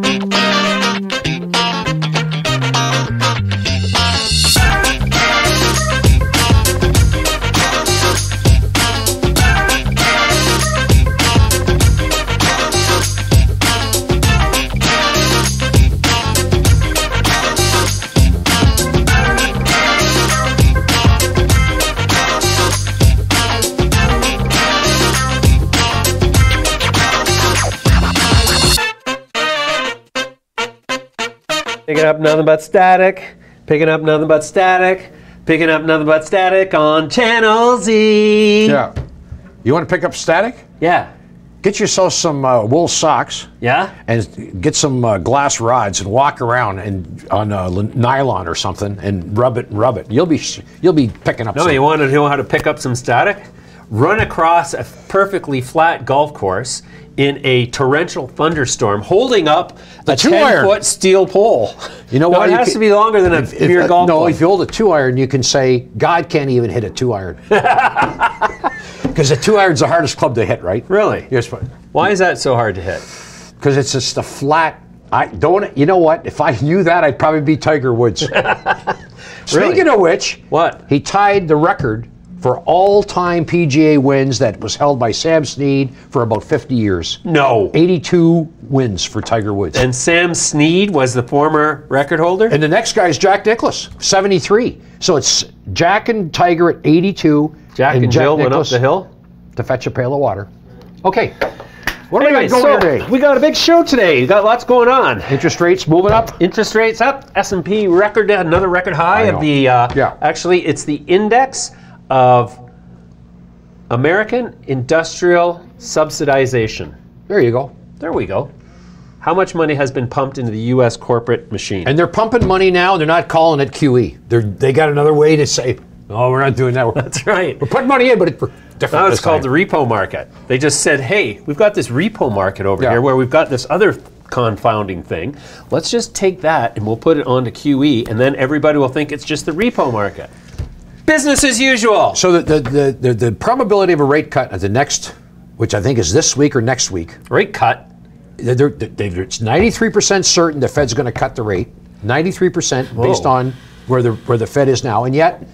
Picking up nothing but static. Picking up nothing but static. Picking up nothing but static on Channel Z. Yeah. You want to pick up static? Yeah. Get yourself some uh, wool socks Yeah? and get some uh, glass rods and walk around and on uh, nylon or something and rub it and rub it. You'll be sh- you'll be picking up. No, some. you want to know how to pick up some static? Run across a perfectly flat golf course in a torrential thunderstorm, holding up The a two 10 iron. foot steel pole. You know no, what? It has can- to be longer than a If- if- mere uh, golf no, if you hold a two iron, you can say God can't even hit a two iron because a two iron's the hardest club to hit, right? Really? Yes, Why is that so hard to hit? because it's just a flat. I don't. You know what? If I knew that, I'd probably be Tiger Woods. Speaking of which, What? he tied the record for all-time PGA wins that was held by Sam Snead for about 50 years. No. 82 wins for Tiger Woods. And Sam Snead was the former record holder? And the next guy is Jack Nicklaus, 73. So it's Jack and Tiger at 82. Jack and, Jill went up the hill. to fetch a pail of water. Okay. What Anyway, we got so today? we got a big show today. We got lots going on. Interest rates moving up. Interest rates up. S&P record another record high of the. Uh, Yeah. Actually, it's the index of American industrial subsidization. There you go. There we go. How much money has been pumped into the U.S. corporate machine? And they're pumping money now. And they're not calling it QE. They're they got another way to say, oh, we're not doing that. We're, That's right. we're putting money in, but it's for different. Now it's called the repo market. They just said, hey, we've got this repo market over Yeah. here where we've got this other confounding thing. Let's just take that and we'll put it onto QE, and then everybody will think it's just the repo market. Business as usual. So the, the, the, the, the probability of a rate cut at the next, which I think is this week or next week, Rate cut. they're, they're, they're- it's 93% certain the Fed's going to cut the rate. 93% based on where the where the Fed is now, and yet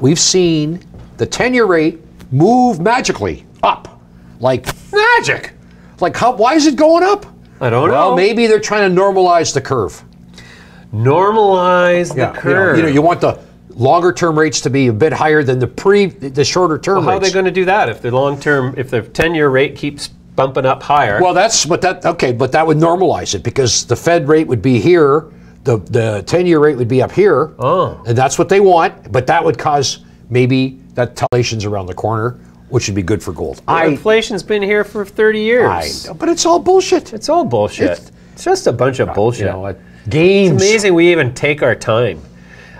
we've seen the 10-year rate move magically up, like magic. Like how? Why is it going up? I don't Well, know. Well, maybe they're trying to normalize the curve. Normalize the you know, curve. You know, you want the longer term rates to be a bit higher than the pre the shorter term How are they going to do that if the long term, if the 10 year rate keeps bumping up higher? Well, that's but that okay, but that would normalize it because the Fed rate would be here, the the ten year rate would be up here, Oh. and that's what they want. But that would cause maybe that inflation's around the corner, which would be good for gold. Well, I, inflation's been here for 30 years. But it's all bullshit. It's all bullshit. It's- It's, just a bunch of bullshit. You know? Games. It's amazing we even take our time.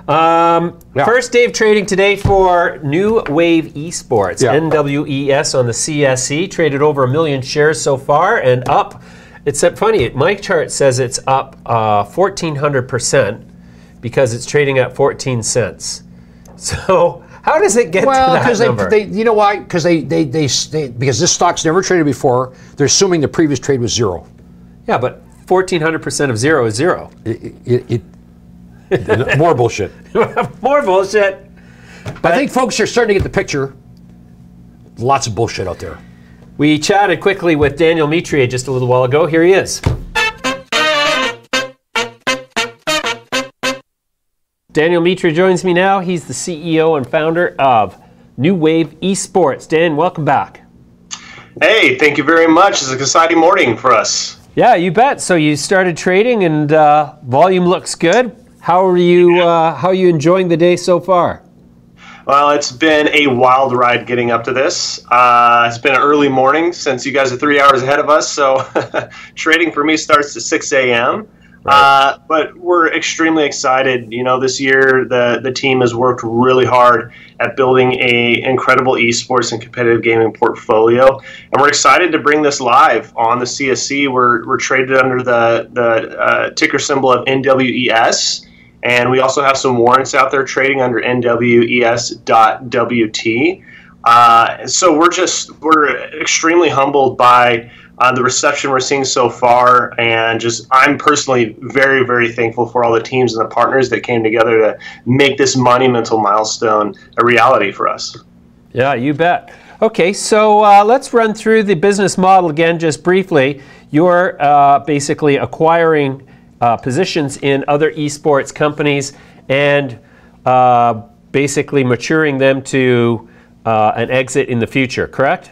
Um, Yeah. First day of trading today for New Wave Esports, Yeah. NWES on the CSE. Traded over a million shares so far and up. It's uh, funny, my chart says it's up uh, 1,400% because it's trading at 14 cents. So, how does it get Well, to that because they, number? they, you know why? Because they, they, they, they, because this stock's never traded before. They're assuming the previous trade was zero. yeah, but 1,400% of zero is zero. It, it, it- more bullshit. More bullshit. But I think folks are starting to get the picture. Lots of bullshit out there. We chatted quickly with Daniel Mitrier just a little while ago. Here he is. Daniel Mitrier joins me now. He's the CEO and founder of New Wave Esports. Dan, welcome back. Hey, thank you very much. It's an exciting morning for us. Yeah, you bet. So you started trading, and uh, volume looks good. How are you? Uh, how are you enjoying the day so far? Well, it's been a wild ride getting up to this. Uh, it's been an early morning since you guys are three hours ahead of us. So trading for me starts at 6 a.m. Uh, but we're extremely excited. You know, this year the the team has worked really hard at building a incredible esports and competitive gaming portfolio, and we're excited to bring this live on the CSE. We're we're traded under the the uh, ticker symbol of NWES. And we also have some warrants out there trading under NWES.WT. Uh, so we're just we're extremely humbled by uh, the reception we're seeing so far, and just I'm personally very, very thankful for all the teams and the partners that came together to make this monumental milestone a reality for us. Yeah, you bet. Okay, so uh, let's run through the business model again just briefly. You're uh, basically acquiring uh, positions in other esports companies and uh, basically maturing them to uh, an exit in the future, correct?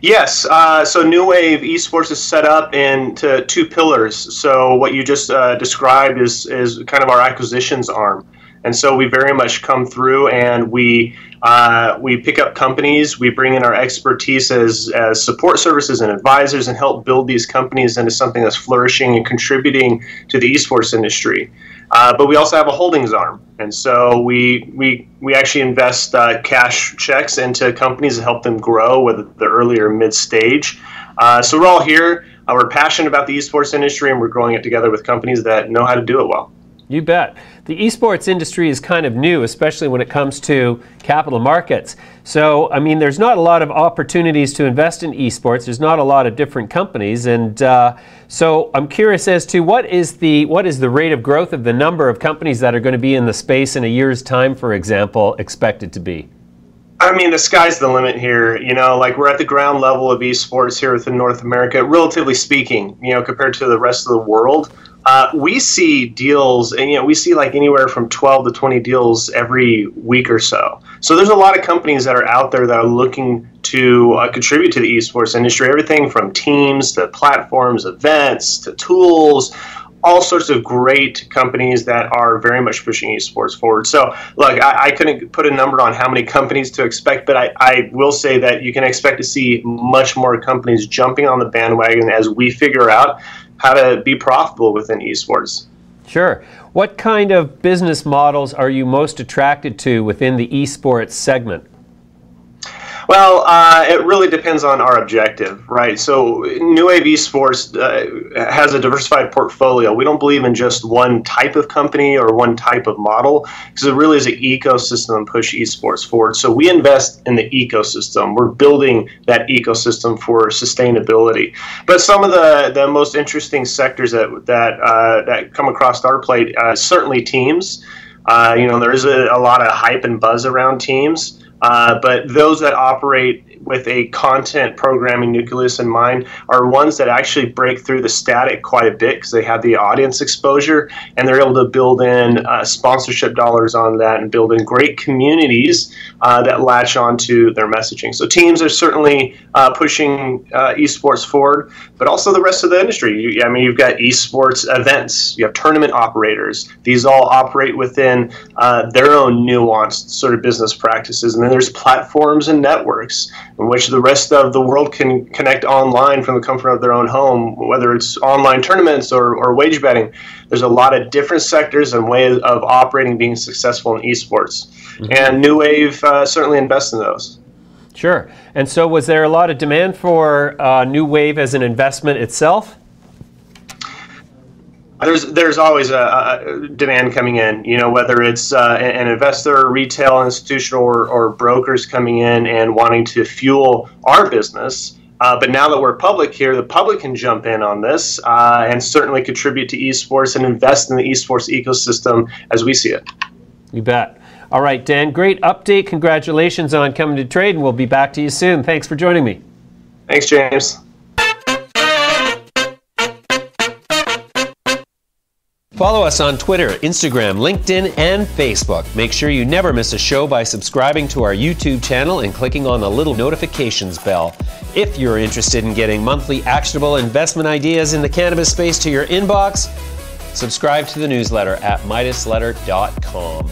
Yes. Uh, so New Wave Esports is set up into two pillars. So what you just uh, described is is kind of our acquisitions arm, and so we very much come through and we uh, we pick up companies. We bring in our expertise as as support services and advisors, and help build these companies into something that's flourishing and contributing to the esports industry. Uh, but we also have a holdings arm, and so we we we actually invest uh, cash checks into companies to help them grow, whether the early or mid stage. Uh, so we're all here. Uh, we're passionate about the esports industry, and we're growing it together with companies that know how to do it well. You bet. The esports industry is kind of new, especially when it comes to capital markets. So, I mean, there's not a lot of opportunities to invest in esports. There's not a lot of different companies, and uh, so I'm curious as to what is the what is the rate of growth of the number of companies that are going to be in the space in a year's time, for example, expected to be. I mean, the sky's the limit here. You know, like we're at the ground level of esports here within North America, relatively speaking. You know, compared to the rest of the world. Uh, we see deals, and you know, we see like anywhere from 12 to 20 deals every week or so. So there's a lot of companies that are out there that are looking to uh, contribute to the esports industry. Everything from teams to platforms, events to tools, all sorts of great companies that are very much pushing esports forward. So, look, I, I, couldn't put a number on how many companies to expect, but I, I, will say that you can expect to see much more companies jumping on the bandwagon as we figure out how to be profitable within esports. Sure. What kind of business models are you most attracted to within the esports segment? Well, uh, it really depends on our objective, right? So, New Wave Esports uh, has a diversified portfolio. We don't believe in just one type of company or one type of model because it really is an ecosystem and push esports forward. So, we invest in the ecosystem. We're building that ecosystem for sustainability. But some of the, the most interesting sectors that that uh, that come across our plate, uh, certainly teams. Uh, you know, there is a, a lot of hype and buzz around teams. Uh, but those that operate with a content programming nucleus in mind are ones that actually break through the static quite a bit because they have the audience exposure and they're able to build in uh, sponsorship dollars on that and build in great communities uh, that latch onto their messaging. So teams are certainly uh, pushing uh, esports forward, but also the rest of the industry. You, I mean, you've got esports events, you have tournament operators. These all operate within uh, their own nuanced sort of business practices, and then there's platforms and networks in which the rest of the world can connect online from the comfort of their own home, whether it's online tournaments or, or wage betting. There's a lot of different sectors and ways of operating being successful in esports. Mm-hmm. And New Wave uh, certainly invests in those. Sure. And so, was there a lot of demand for uh, New Wave as an investment itself? There's there's always a, a, demand coming in. You know, whether it's uh, an investor, retail, institutional, or, or, brokers coming in and wanting to fuel our business. Uh, but now that we're public here, the public can jump in on this uh, and certainly contribute to esports and invest in the esports ecosystem as we see it. You bet. All right, Dan, great update. Congratulations on coming to trade, and we'll be back to you soon. Thanks for joining me. Thanks, James. Follow us on Twitter, Instagram, LinkedIn, and Facebook. Make sure you never miss a show by subscribing to our YouTube channel and clicking on the little notifications bell. If you're interested in getting monthly actionable investment ideas in the cannabis space to your inbox, subscribe to the newsletter at MidasLetter.com.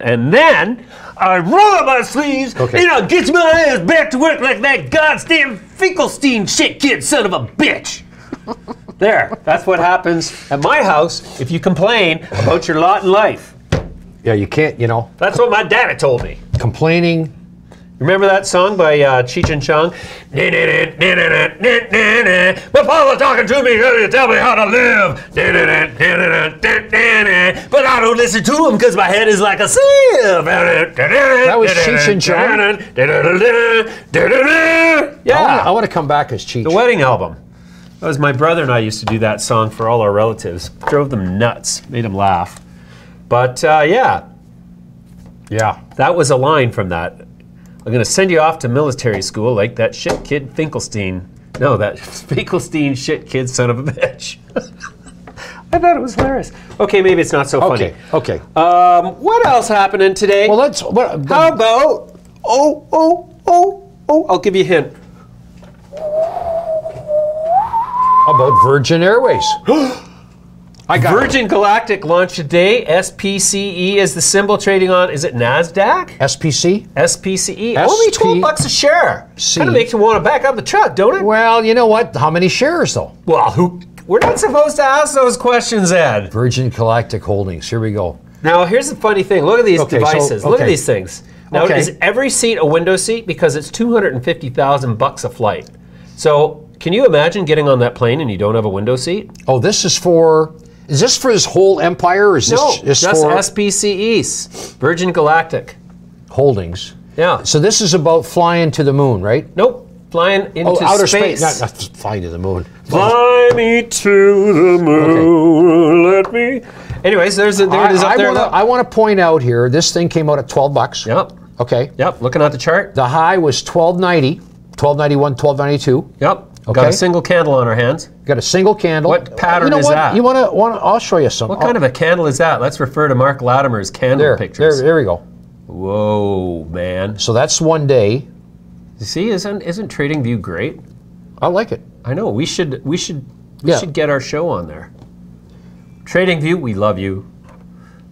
And then I roll up my sleeves okay. and I'll get my ass back to work like that goddamn Finkelstein shit kid son of a bitch. There, that's what happens at my house if you complain about your lot in life. Yeah, you can't, you know. That's what my daddy told me. Complaining Remember that song by uh, Cheech and Chong? My father talking to me, uh, tell me how to live. But I don't listen to him because my head is like a sieve. That was Cheech and Chong? Yeah. I want to come back as Cheech. The wedding album. That was my brother and I used to do that song for all our relatives. Drove them nuts, made them laugh. But uh, yeah, yeah. that was a line from that. I'm gonna send you off to military school like that shit kid Finkelstein. No, that Finkelstein shit kid son of a bitch. I thought it was hilarious. Okay, maybe it's not so funny. Okay. Um, what else happening today? well, let's. What, How about? Oh, oh, oh, oh! I'll give you a hint. About Virgin Airways? I got it. Virgin Galactic launched today. SPCE is the symbol trading on. Is it Nasdaq? SPC. SPCE. Only twelve bucks a share. C. Kind of makes you want to back up the truck, don't it? Well, you know what? How many shares though? Well, who? We're not supposed to ask those questions, Ed. Virgin Galactic Holdings. Here we go. Now, here's the funny thing. Look at these Okay, so- devices. Look at these things. Now, Okay. is every seat a window seat? Because it's two hundred and fifty thousand bucks a flight. So, can you imagine getting on that plane and you don't have a window seat? Oh, this is for. Is this for this whole empire? Or is this No, just for SPCEs, Virgin Galactic. holdings? Yeah. So this is about flying to the moon, right? Nope. Flying oh, into Oh, outer space. space. Not, not flying to the moon. Fly me to the moon. Let me. Anyways, there's a, there it is up I, there. wanna. I want to point out here. This thing came out at 12 bucks. Yep. Okay. Yep. Looking at the chart. The high was 1290, 1291, 1292. Yep. Got a single candle on our hands. Got a single candle. What pattern you know is what? that? You want to? Want? I'll show you some. What kind of a candle is that? Let's refer to Mark Latimer's candle there, pictures. there, there we go. Whoa, man. So that's one day. You see, isn't isn't Trading View great? I like it. I know. We should we should we Yeah. should get our show on there. Trading View, we love you.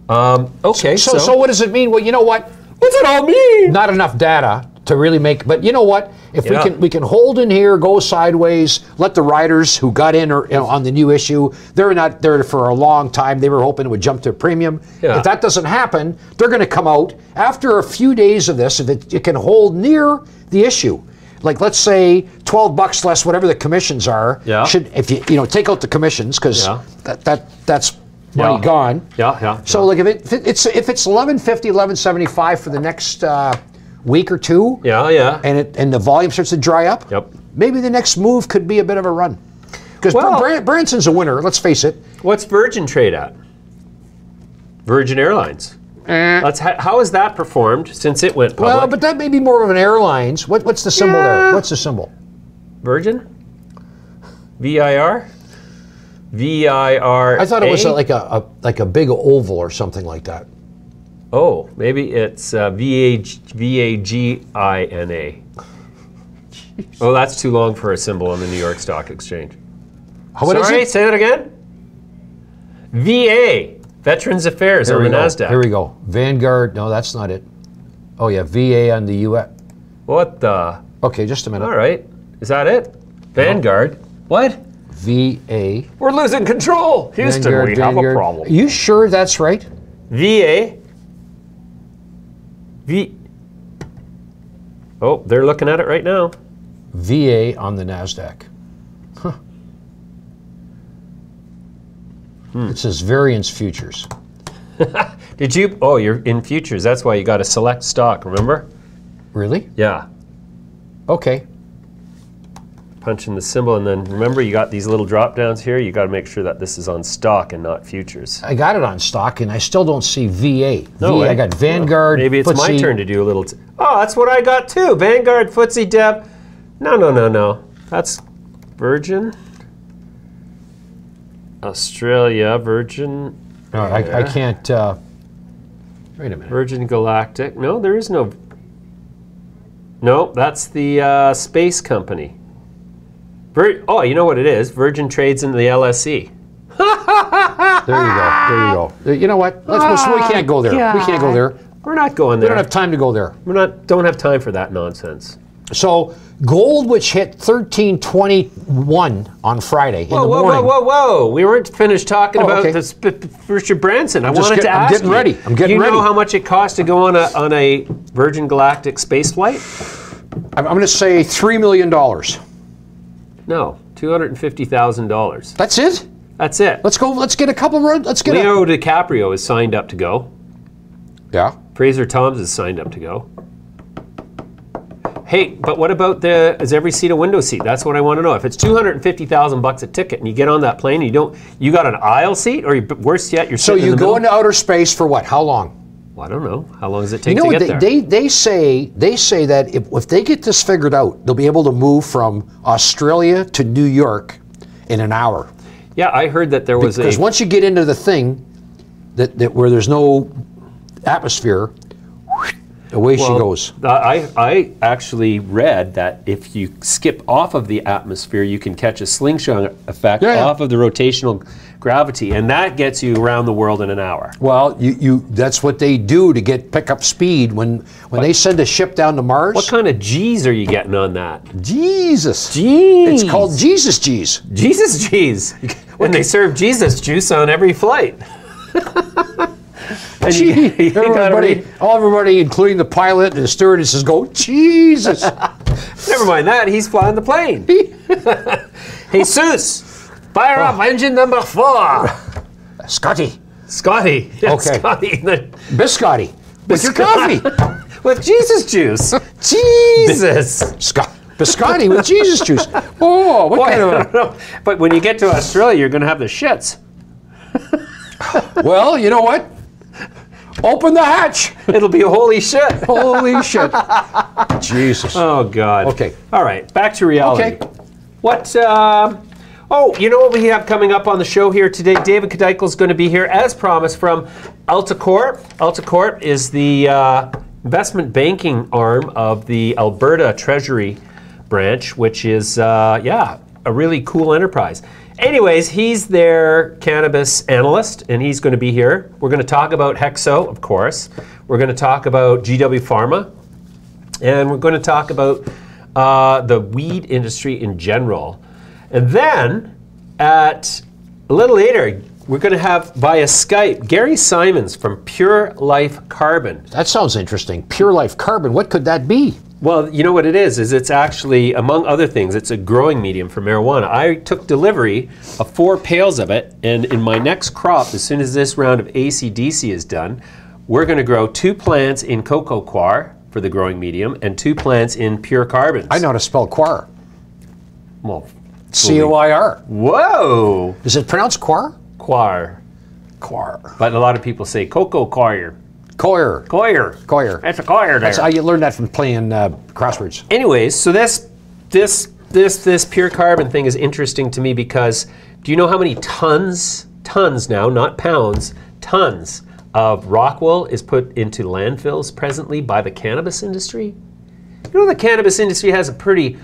Um, okay, So, so, what does it mean? Well, you know what? what's it all mean? Not enough data to really make. But you know what? If Yeah. we can, we can hold in here, go sideways, let the riders who got in or, you know, on the new issue, they're not there for a long time. They were hoping it would jump to premium. Yeah. If that doesn't happen, they're going to come out after a few days of this. If it, it can hold near the issue. Like let's say twelve bucks less, whatever the commissions are. Yeah. Should if you you know take out the commissions because Yeah. that that that's money Yeah. gone. Yeah, yeah. So like if, it, if it's if it's 1150, 1175 for the next uh, week or two, yeah, yeah. and it and the volume starts to dry up, Yep. maybe the next move could be a bit of a run. Because Well- Branson's a winner. Let's face it. What's Virgin trade at? Virgin Airlines. Eh. That's how, how has that performed since it went public? Well, but that may be more of an airlines. What, what's the symbol Yeah. there? What's the symbol? Virgin? VIR? VIR. I thought it was like a, a like a big oval or something like that. Oh, maybe it's uh, V-A-G-I-N-A. Oh, that's too long for a symbol on the New York Stock Exchange. Is Sorry, it? say that again. VA, Veterans Affairs Here on we the go. NASDAQ. Here we go. Vanguard. No, that's not it. Oh yeah, VA on the US. What the? Okay, just a minute. All right. Is that it? Vanguard. What? VA. We're losing control. Houston, Vanguard, we have a problem. Are you sure that's right? VA. V. Oh, they're looking at it right now. VA on the NASDAQ. Huh. Hmm. It says variance futures. Did you? Oh, you're in futures. That's why you got to select stock. Remember? Really? Yeah. Okay. Punch in the symbol, and then remember you got these little drop downs here. You got to make sure that this is on stock and not futures. I got it on stock and I still don't see VA. No VA way. I got Vanguard. Maybe it's my turn to do a little. Oh, that's what I got too. Vanguard, FTSE, Deb. No, no, no, no. That's Virgin. Australia, Virgin. No, I, I can't. Uh, wait a minute. Virgin Galactic. No, there is no. No, that's the uh, space company. Vir- oh, you know what it is? Virgin trades into the LSE. There you go. There you go. Uh, You know what? Let's, we can't go there. We can't go there. We're not going there. We don't have time to go there. We're not. Don't have time for that nonsense. So gold, which hit 1321 on Friday in Whoa, the whoa, morning. whoa, whoa, whoa! We weren't finished talking Oh, about okay. this Richard Branson. I just wanted get- to I'm ask getting you, ready. I'm getting you ready. You know how much it costs to go on a on a Virgin Galactic space flight? I'm, I'm going to say $3 million. No, two hundred and fifty thousand dollars. That's it? That's it. Let's go. Let's get a couple of. Let's get Leo DiCaprio is signed up to go. Yeah. Fraser Toms is signed up to go. Hey, but what about the? Is every seat a window seat? That's what I want to know. If it's two hundred and fifty thousand bucks a ticket, and you get on that plane, and you don't, you got an aisle seat, or you, worse yet, you're So you in the go middle? into outer space for what? How long? Well, I don't know. How long does it take You know to get they, there? they they say they say that if, if they get this figured out, they'll be able to move from Australia to New York in an hour. yeah, I heard that there was Because a. once you get into the thing that, that where there's no atmosphere, away she goes. I, I actually read that if you skip off of the atmosphere, you can catch a slingshot effect Yeah, yeah. off of the rotational gravity, and that gets you around the world in an hour. Well, you, you that's what they do to get pick up speed when when they send a ship down to Mars. What kind of G's are you getting on that? Jesus. Jeez. It's called Jesus G's. Jesus G's. when they serve Jesus juice on every flight. and you, you gotta everybody, all everybody, including the pilot and the stewardesses, go Jesus. never mind that, he's flying the plane. Jesus, fire up engine number four. Scotty, Scotty. Yeah, Okay. Scotty. biscotti, with your coffee. With Jesus juice. Jesus. Scott, biscotti with Jesus juice. Oh, what Boy, kind of don't. But when you get to Australia, you're going to have the shits. Well, you know what? Open the hatch. It'll be a holy shit. Holy shit. Jesus. Oh God. Okay. All right. Back to reality. Okay. What? Um, oh, you know what we have coming up on the show here today? David Kideckel is going to be here as promised from Altacorp. Altacorp is the uh, investment banking arm of the Alberta Treasury branch, which is uh, yeah a really cool enterprise. Anyways, he's their cannabis analyst, and he's going to be here. We're going to talk about Hexo, of course. We're going to talk about GW Pharma, and we're going to talk about uh, the weed industry in general. And then at a little later, we're going to have via Skype Gary Simons from Pure Life Carbon. That sounds interesting. Pure Life Carbon. What could that be? Well, you know what it is? Is it's actually, among other things, it's a growing medium for marijuana. I took delivery of four pails of it, and in my next crop, as soon as this round of ACDC is done, we're going to grow two plants in cocoa coir for the growing medium and two plants in pure carbons. I know how to spell quar. Well, C O I R. whoa, Is it pronounced quar? coir. Quar. But a lot of people say cocoa coir. Coir. Coir. Coir. That's a coir there. That's how you learned that from playing uh, crosswords. Anyways, so this this this this pure carbon thing is interesting to me because do you know how many tons tons now, not pounds, tons of rock wool is put into landfills presently by the cannabis industry? You know the cannabis industry has a pretty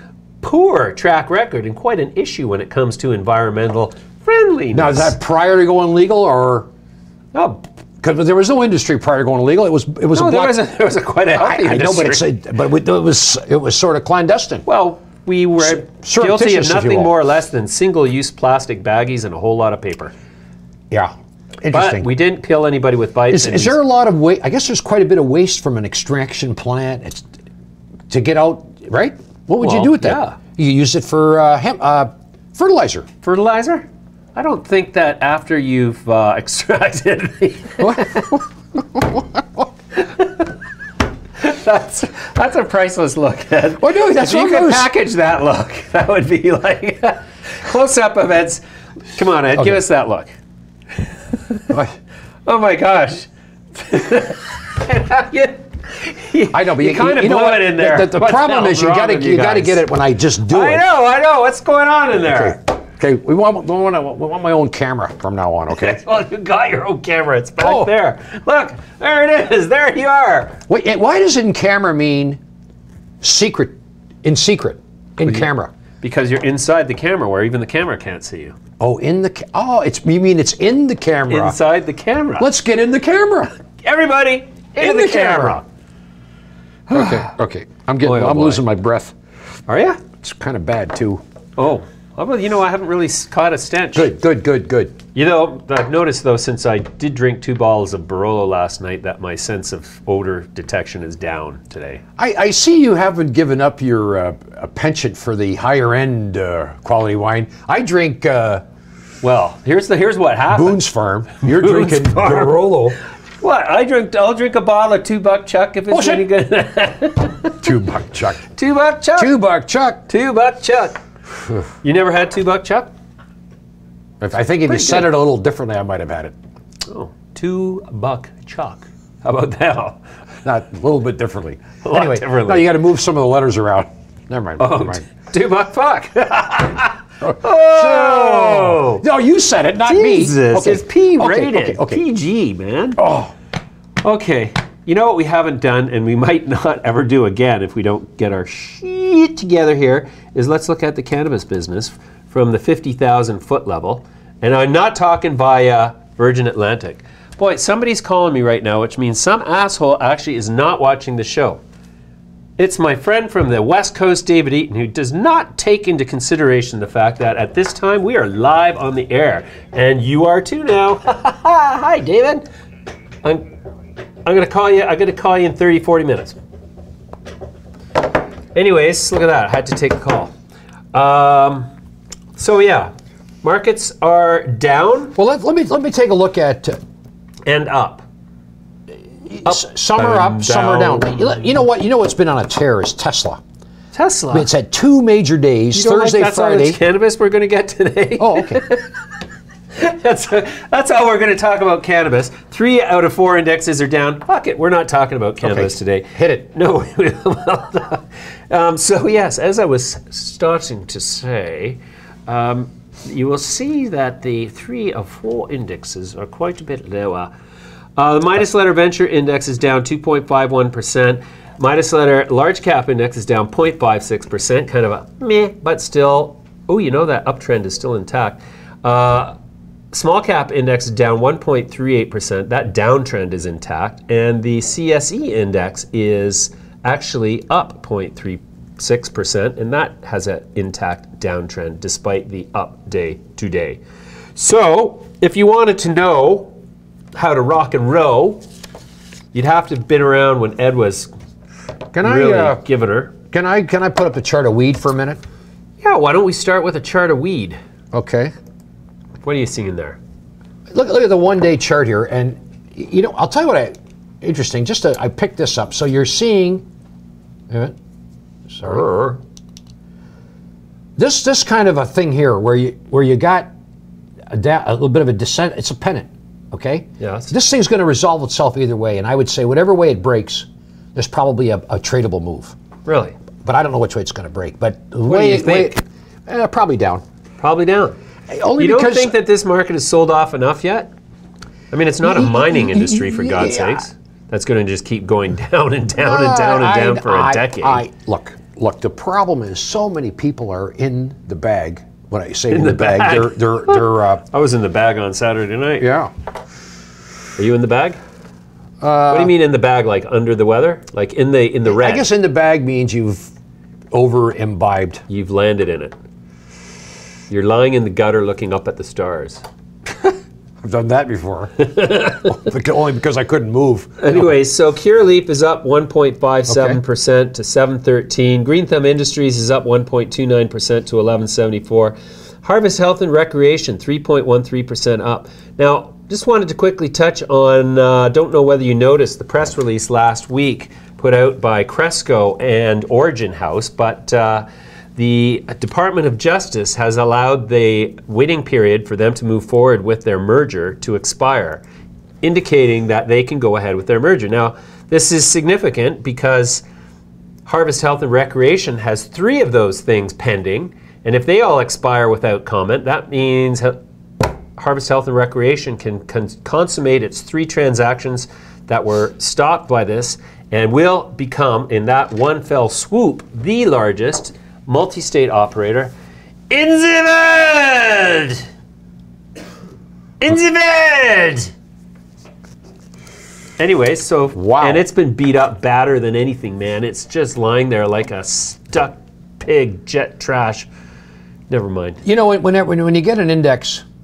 poor track record and quite an issue when it comes to environmental friendliness. Now, is that prior to going legal, or No. because there was no industry prior to going legal? It was it was no, a there was a, there was a quite a healthy I know, but it's industry. a, but it was it was sort of clandestine. Well, we were guilty of surreptitious, if you nothing more or less than single-use plastic baggies and a whole lot of paper. Yeah, Interesting. But we didn't kill anybody with bites. is, is there a lot of waste? I guess there's quite a bit of waste from an extraction plant. It's to get out, right? What would you do with that? yeah. You use it for uh, hemp, uh, fertilizer. fertilizer? I don't think that after you've uh, extracted that's that's a priceless look, Ed. Well, no, that's if you could package that look, that would be like close up of Ed's. Come on, Ed, give us that look. Oh my gosh. I know, but you, you, kind of you know blew what? it in there. The, the What problem is you got to you got to get it when I just do I it. I know, I know. What's going on in there? Okay. Okay, we want, we, want, we want my own camera from now on, okay? Well, you got your own camera. It's back Oh. there. Look, there it is. There you are. Wait, eh, why does in camera mean secret, in secret, in camera? Because you're inside the camera where even the camera can't see you. Oh, in the, oh, it's, you mean it's in the camera. Inside the camera. Let's get in the camera. Everybody in, In the, the camera. camera. Okay, okay. I'm getting. Boy, oh I'm boy. losing my breath. Are you? It's kind of bad too. Oh, well, you know, I haven't really caught a stench. Good, good, good, good. You know, I've noticed though, since I did drink two bottles of Barolo last night, that my sense of odor detection is down today. I, I see you haven't given up your uh, a penchant for the higher end uh, quality wine. I drink uh, Well, here's the here's what happened. Boone's Farm. You're Boone's drinking Farm. Barolo. What? I drink. I'll drink a bottle of two buck chuck if it's oh, Bullshit. any good. Two buck chuck. two buck chuck. Two buck chuck. Two buck chuck. you never had two buck chuck? If, I think if you Pretty said good. it a little differently, I might have had it. Oh, two buck chuck. How about that? Not a little bit differently. A lot anyway, differently. no, you got to move some of the letters around. Never mind. Oh, never mind. two buck fuck. oh, No, you said it, not me Jesus! me. It's P okay, rated. Okay, okay. PG, man. Oh, Okay. You know what we haven't done, and we might not ever do again if we don't get our shit together here, is let's look at the cannabis business from the 50,000 foot level. And I'm not talking via Virgin Atlantic. Boy, somebody's calling me right now, which means some asshole actually is not watching the show. It's my friend from the West Coast, David Eaton, who does not take into consideration the fact that at this time we are live on the air. And you are too now. Hi, David. I'm I'm gonna call you. I'm gonna call you in 30, 40 minutes. Anyways, look at that. I had to take a call. Um, so yeah, markets are down well, let, let me let me take a look at and up. S- some are and up, some are down. down. You know- what? You know what's been on a tear is Tesla. Tesla. It's had two major days, Thursday, like that's all Friday. the cannabis we're gonna get today. Oh, okay. that's that's how we're gonna talk about cannabis. Three out of four indexes are down. Fuck it, we're not talking about cannabis Okay. today. Hit it. No. um, so yes, as I was starting to say, um, you will see that the three of four indexes are quite a bit lower. Uh, the Midas Letter Venture Index is down 2.51%. Midas Letter Large Cap Index is down 0.56%, kind of a meh, but still, oh, you know that uptrend is still intact. Uh, Small cap index is down 1.38%. That downtrend is intact. And the CSE index is actually up 0.36%, and that has an intact downtrend despite the up day today. So, if you wanted to know how to rock and row, you'd have to have been around when Ed was Can I really uh, giving her. can I can I put up a chart of weed for a minute? Yeah, why don't we start with a chart of weed? Okay. What are you seeing there? Look look at the one day chart here, and you know I'll tell you what I interesting. Just to, I picked this up, so you're seeing. wait a minute. Sorry. This this kind of a thing here, where you where you got a, da- a little bit of a descent. It's a pennant, okay? Yes. This thing's going to resolve itself either way, and I would say whatever way it breaks, there's probably a, a tradable move. Really? But I don't know which way it's going to break. But the do way, you way- think? eh, probably down. Probably down. Only You don't think that this market is sold off enough yet? I mean, it's not a mining industry, for God's yeah. sakes. That's going to just keep going down and down and down and I- down for a I- decade. I, look, look. The problem is so many people are in the bag. When I say in, the bag, bag. they're they're they're uh, I was in the bag on Saturday night. yeah. Are you in the bag? what do you mean in the bag? Like under the weather? Like in the in the red? I guess in the bag means you've over imbibed. You've landed in it. You're lying in the gutter looking up at the stars. I've done that before, only because I couldn't move. Anyway, so Curaleaf is up 1.57% to 713. Green Thumb Industries is up 1.29% to 1174. Harvest Health and Recreation 3.13% up. Now, just wanted to quickly touch on. Uh, don't know whether you noticed the press release last week put out by Cresco and Origin House, but. Uh, the Department of Justice has allowed the waiting period for them to move forward with their merger to expire, indicating that they can go ahead with their merger. Now, this is significant because Harvest Health and Recreation has three of those things pending, and if they all expire without comment, that means Harvest Health and Recreation can consummate its three transactions that were stopped by this and will become, in that one fell swoop, the largest multi state operator in the world! In the world! Anyway, so Wow. and it's been beat up badder than anything, man. It's just lying there like a stuck pig, jet trash. Never mind. You know, when, when, when you get an index, Hey,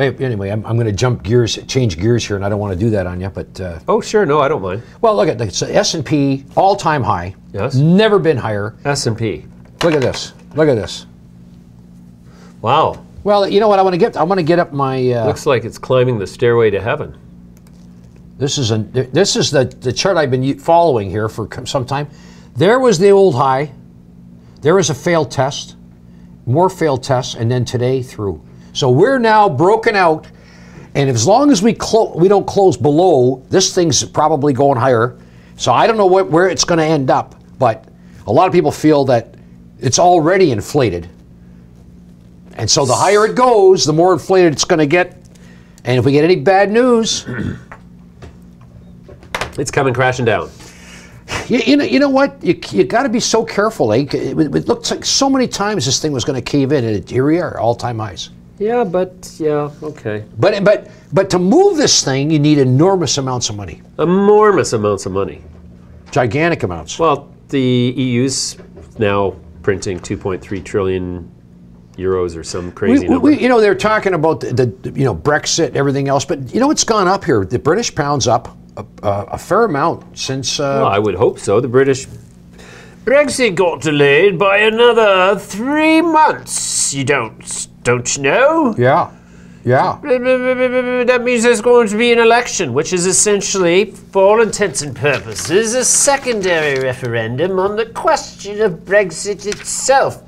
anyway, I'm, I'm going to jump gears, change gears here, and I don't want to do that on you. But uh, Oh, sure, no, I don't mind. well, look at the S and P all-time high. Yes. Never been higher. S and P. Look at this. Look at this. Wow, Well, you know what? I want to get. I want to get up my. Uh, looks like it's climbing the stairway to heaven. This is a this is the the chart I've been following here for some time. There was the old high. There was a failed test, more failed tests, and then today through. So we're now broken out, and as long as we clo- we don't close below, this thing's probably going higher. So I don't know what, where it's going to end up, but a lot of people feel that it's already inflated. And so the higher it goes, the more inflated it's going to get. And if we get any bad news, It's coming crashing down. You, you know, you know what? You, you got to be so careful. Eh? It, it looks like so many times this thing was going to cave in, and it, here we are, all-time highs. Yeah, but yeah, okay. But but but to move this thing, you need enormous amounts of money, Enormous amounts of money. gigantic amounts. Well, the EU's now printing 2.3 trillion euros or some crazy we- number. we- you know, they're talking about the, the you know Brexit, everything else, but you know what's gone up here? The British pound's up a, a, a fair amount since. Uh, well, I would hope so. The British Brexit got delayed by another three months. You don't, don't you know? yeah, yeah. That means there's going to be an election, which is essentially, for all intents and purposes, a secondary referendum on the question of Brexit itself.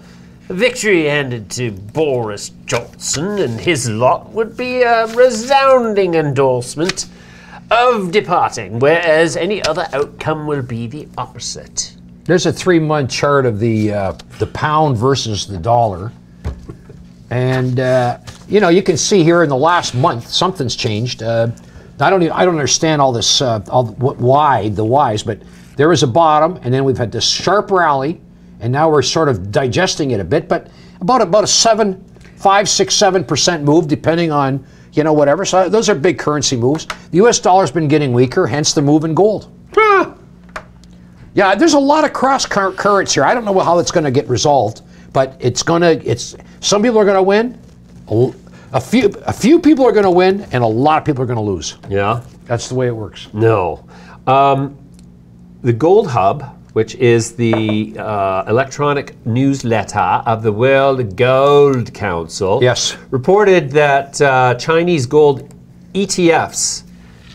A victory handed to Boris Johnson and his lot would be a resounding endorsement of departing, whereas any other outcome will be the opposite. There's a three-month chart of the uh, the pound versus the dollar, and uh, you know you can see here in the last month something's changed. Uh, I don't even, I don't understand all this uh, all what why the whys, but there was a bottom, and then we've had this sharp rally, and now we're sort of digesting it a bit. But about about a seven, five, six, seven percent move, depending on you know whatever. So those are big currency moves. The U.S. dollar's been getting weaker, hence the move in gold. Ah! Yeah, there's a lot of cross currents here. I don't know how it's going to get resolved, but it's going to. It's some people are going to win, a, few a few people are going to win, and a lot of people are going to lose. Yeah? That's the way it works. No. Um, the Gold Hub, which is the uh, electronic newsletter of the World Gold Council, Yes. reported that uh, Chinese gold ETFs,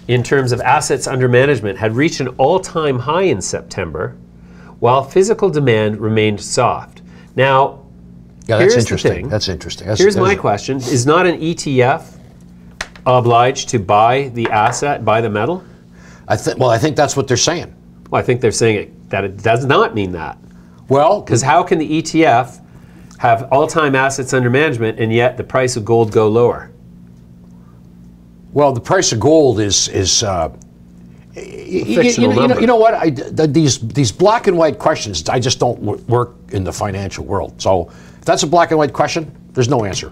in terms of assets under management, had reached an all-time high in September, while physical demand remained soft. Now, Yeah, that's interesting. That's interesting. That's, Here's my question: Is not an ETF obliged to buy the asset, buy the metal? I think. Well, I think that's what they're saying. Well, I think they're saying it, that it does not mean that. Well, Because how can the ETF have all-time assets under management and yet the price of gold go lower? well, the price of gold is is. Uh, you, know, you, know, you know what? I, th- these these black and white questions, I just don't work in the financial world. So if that's a black and white question, there's no answer.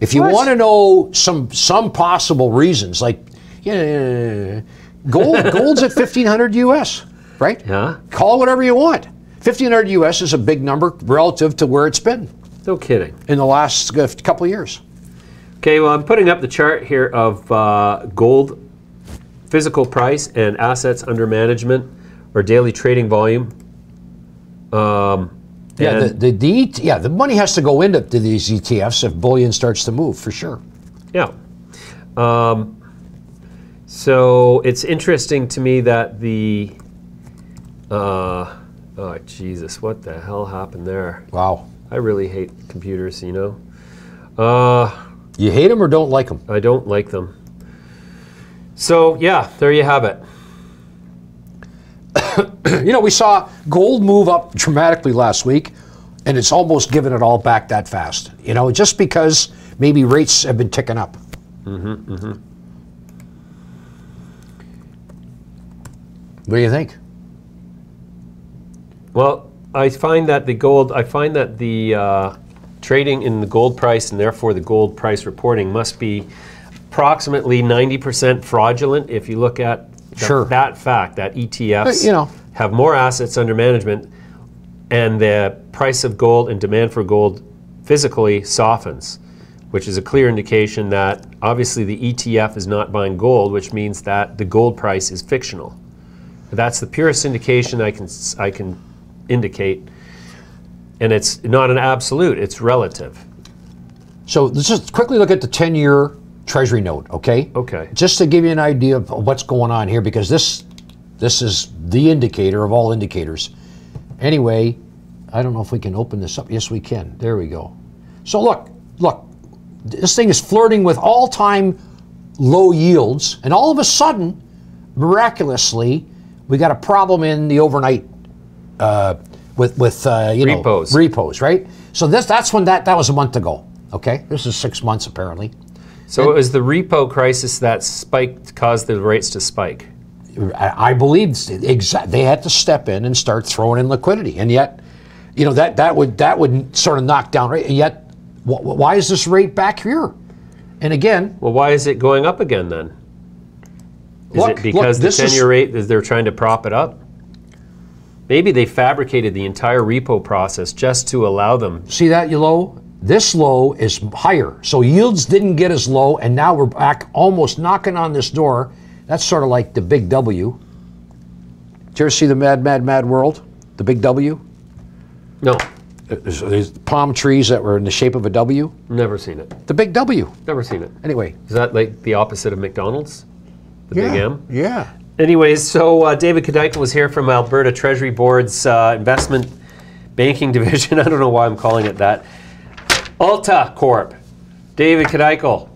If you want to know some some possible reasons, like yeah, gold gold's at fifteen hundred US, right? Yeah. Call whatever you want. Fifteen hundred US is a big number relative to where it's been No kidding. in the last uh, couple of years. Okay, well, I'm putting up the chart here of uh, gold physical price and assets under management or daily trading volume. Um, Yeah, the, the, the yeah the money has to go into to these ETFs if bullion starts to move for sure. Yeah. Um, so it's interesting to me that the. Uh, oh, Jesus, what the hell happened there? Wow, I really hate computers, you know? Uh, you hate them or don't like them? I don't like them. So, yeah, there you have it. You know, we saw gold move up dramatically last week, and it's almost given it all back that fast. You know, just because maybe rates have been ticking up. Mm-hmm. What do you think? Well, I find that the gold, I find that the uh, trading in the gold price and therefore the gold price reporting must be approximately 90% fraudulent if you look at the- Sure. that fact that ETFs you know. have more assets under management and the price of gold and demand for gold physically softens, which is a clear indication that obviously the ETF is not buying gold, which means that the gold price is fictional. That's the purest indication I can I can indicate, and it's not an absolute; it's relative. So let's just quickly look at the 10 year Treasury note, okay? Okay. Just to give you an idea of what's going on here, because this this is the indicator of all indicators. Anyway, I don't know if we can open this up. Yes, we can. There we go. So look, look, this thing is flirting with all time low yields, and all of a sudden, miraculously, we got a problem in the overnight uh, with with uh, you know Repos. repos, right? So this that's when that that was a month ago. Okay, this is six months apparently. So it was the repo crisis that spiked, caused the rates to spike. I I believe exa- they had to step in and start throwing in liquidity, and yet, you know that that would that would sort of knock down rate. And yet, wh- wh- why is this rate back here? And again, Well, why is it going up again then? Is Look, it because look, the this is- 10 year rate is they're trying to prop it up? Maybe they fabricated the entire repo process just to allow them. see that you low. This low is higher, so yields didn't get as low, and now we're back almost knocking on this door. That's sort of like the big W. Did you ever see the Mad Mad Mad World? The big W. No, There's, there's palm trees that were in the shape of a W. never seen it. The big W. Never seen it. Anyway. Is that like the opposite of McDonald's? The big M? Yeah. Anyways, so uh, David Kideckel was here from Alberta Treasury Board's uh, investment banking division. I don't know why I'm calling it that. AltaCorp. David Kideckel.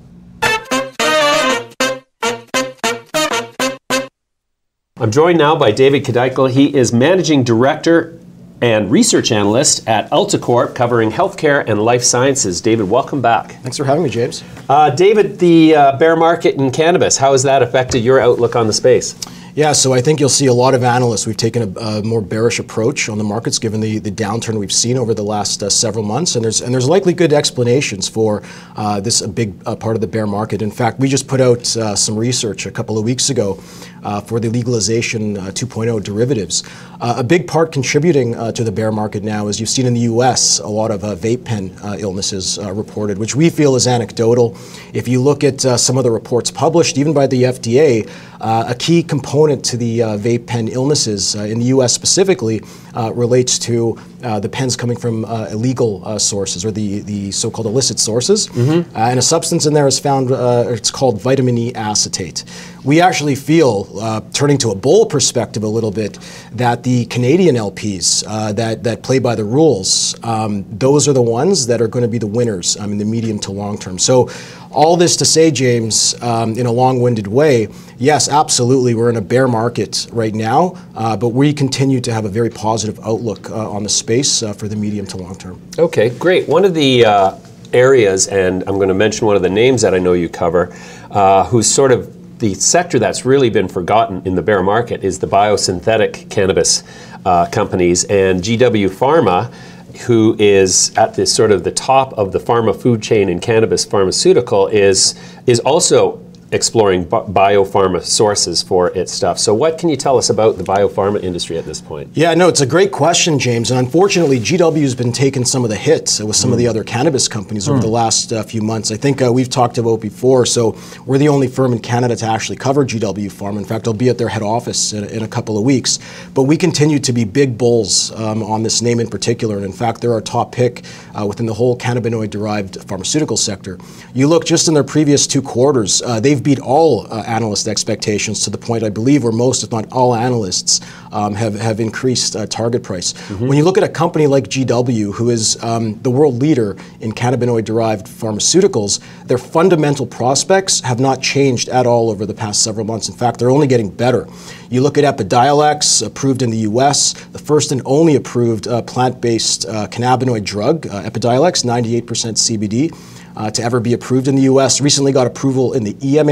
I'm joined now by David Kideckel. He is managing director and research analyst at AltaCorp, covering healthcare and life sciences. David, welcome back. Thanks for having me, James. Uh, David, the uh, bear market in cannabis, how has that affected your outlook on the space? Yeah, so I think you'll see a lot of analysts. We've taken a, a more bearish approach on the markets given the, the downturn we've seen over the last uh, several months, and there's and there's likely good explanations for uh, this a big uh, part of the bear market. In fact, we just put out uh, some research a couple of weeks ago uh, for the legalization uh, 2.0 derivatives. Uh, a big part contributing uh, to the bear market now, as you've seen in the U.S., a lot of uh, vape pen illnesses reported, which we feel is anecdotal. If you look at some of the reports published, even by the FDA, a key component to the vape pen illnesses in the U.S. specifically uh, relates to uh, the pens coming from uh, illegal uh, sources or the, the so-called illicit sources. Uh, and a substance in there is found, uh, it's called vitamin E acetate. We actually feel, uh, turning to a bull perspective a little bit, that the Canadian LPs uh, that, that play by the rules, um, those are the ones that are going to be the winners um, in the medium to long term. So all this to say, James, um, in a long-winded way, yes, absolutely, we're in a bear market right now, uh, but we continue to have a very positive outlook uh, on the space uh, for the medium to long term. Okay, great. One of the uh, areas, and I'm going to mention one of the names that I know you cover, uh, who's sort of the sector that's really been forgotten in the bear market is the biosynthetic cannabis uh, companies and GW Pharma, who is at the sort of the top of the pharma food chain in cannabis pharmaceutical, is is also exploring bi- biopharma sources for its stuff. So, what can you tell us about the biopharma industry at this point? Yeah, no, it's a great question, James. And unfortunately, GW has been taking some of the hits with some of the other cannabis companies over the last uh, few months. I think uh, we've talked about before. So we're the only firm in Canada to actually cover GW Pharma. In fact, I'll be at their head office in, in a couple of weeks. But we continue to be big bulls um, on this name in particular. And in fact, they're our top pick uh, within the whole cannabinoid-derived pharmaceutical sector. You look just in their previous two quarters, uh, they've beat all uh, analyst expectations to the point, I believe, where most, if not all, analysts um, have, have increased uh, target price. When you look at a company like GW, who is um, the world leader in cannabinoid derived pharmaceuticals, their fundamental prospects have not changed at all over the past several months. In fact, they're only getting better. You look at Epidiolex, approved in the US, the first and only approved uh, plant based uh, cannabinoid drug, uh, Epidiolex, 98% CBD uh, to ever be approved in the U.S. Recently got approval in the EMA,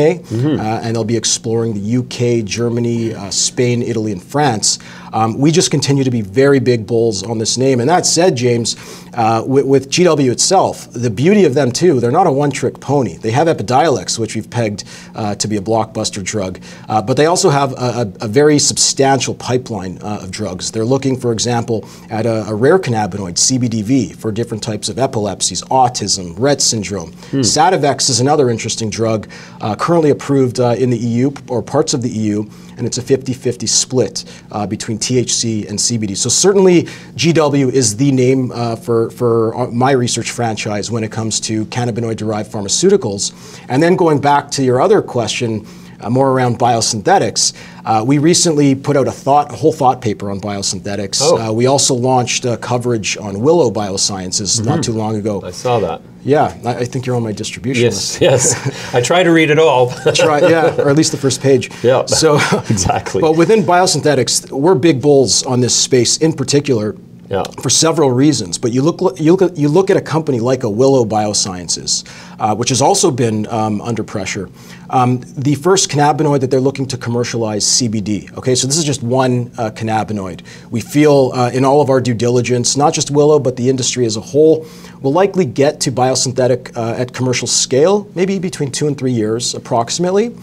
uh, and they'll be exploring the U.K., Germany, uh, Spain, Italy, and France. Um, we just continue to be very big bulls on this name. And that said, James, uh, with, with, GW itself, the beauty of them too, they're not a one-trick pony. They have Epidiolex, which we've pegged uh, to be a blockbuster drug, uh, but they also have a, a, very substantial pipeline uh, of drugs. They're looking, for example, at a, a, rare cannabinoid, CBDV, for different types of epilepsies, autism, Rett syndrome. Hmm. Sativex is another interesting drug, uh, currently approved uh, in the EU or parts of the EU and it's a 50-50 split uh, between THC and CBD. So certainly GW is the name uh, for, for uh, my research franchise when it comes to cannabinoid-derived pharmaceuticals. And then going back to your other question, uh, more around biosynthetics. Uh, we recently put out a thought, a whole thought paper on biosynthetics. Oh. Uh, we also launched uh, coverage on Willow Biosciences mm-hmm. not too long ago. I saw that. Yeah, I, I think you're on my distribution yes, list. Yes, I try to read it all. try, yeah, or at least the first page. Yeah. So exactly. But within biosynthetics, we're big bulls on this space in particular yeah. for several reasons. But you look, you look, at, you look at a company like a Willow Biosciences, uh, which has also been um, under pressure. Um, the first cannabinoid that they're looking to commercialize, CBD. Okay, so this is just one uh, cannabinoid. We feel uh, in all of our due diligence, not just Willow, but the industry as a whole, will likely get to biosynthetic uh, at commercial scale, maybe between two and three years approximately.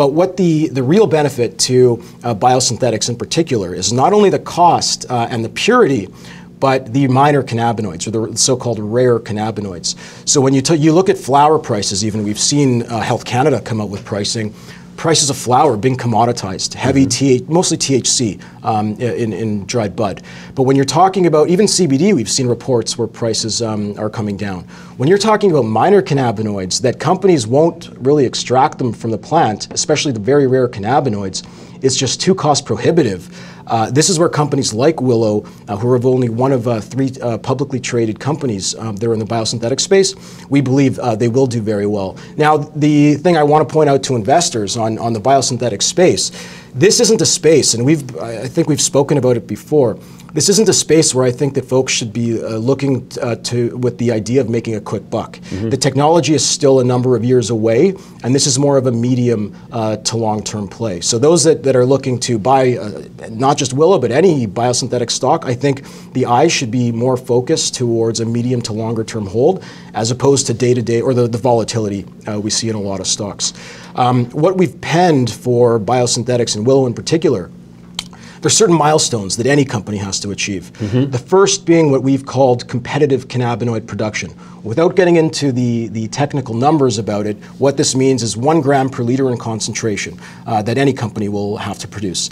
But what the, the real benefit to uh, biosynthetics in particular is not only the cost uh, and the purity, but the minor cannabinoids, or the so-called rare cannabinoids. So when you, you look at flower prices, even we've seen uh, Health Canada come out with pricing prices of flower being commoditized, heavy mm-hmm. TH, mostly THC um, in, in dried bud. But when you're talking about even CBD, we've seen reports where prices um, are coming down. When you're talking about minor cannabinoids that companies won't really extract them from the plant, especially the very rare cannabinoids, it's just too cost prohibitive. Uh, this is where companies like Willow, uh, who are only one of uh, three uh, publicly traded companies um, that are in the biosynthetic space, we believe uh, they will do very well. Now, the thing I want to point out to investors on, on the biosynthetic space, this isn't a space, and we've I think we've spoken about it before this isn't a space where I think that folks should be uh, looking uh, to with the idea of making a quick buck. Mm-hmm. The technology is still a number of years away, and this is more of a medium uh, to long-term play. So those that, that are looking to buy uh, not just Willow but any biosynthetic stock, I think the eye should be more focused towards a medium to longer term hold as opposed to day-to-day or the, the volatility uh, we see in a lot of stocks. Um, what we've penned for biosynthetics and Willow in particular there's certain milestones that any company has to achieve. Mm-hmm. The first being what we've called competitive cannabinoid production. Without getting into the, the technical numbers about it, what this means is one gram per liter in concentration uh, that any company will have to produce.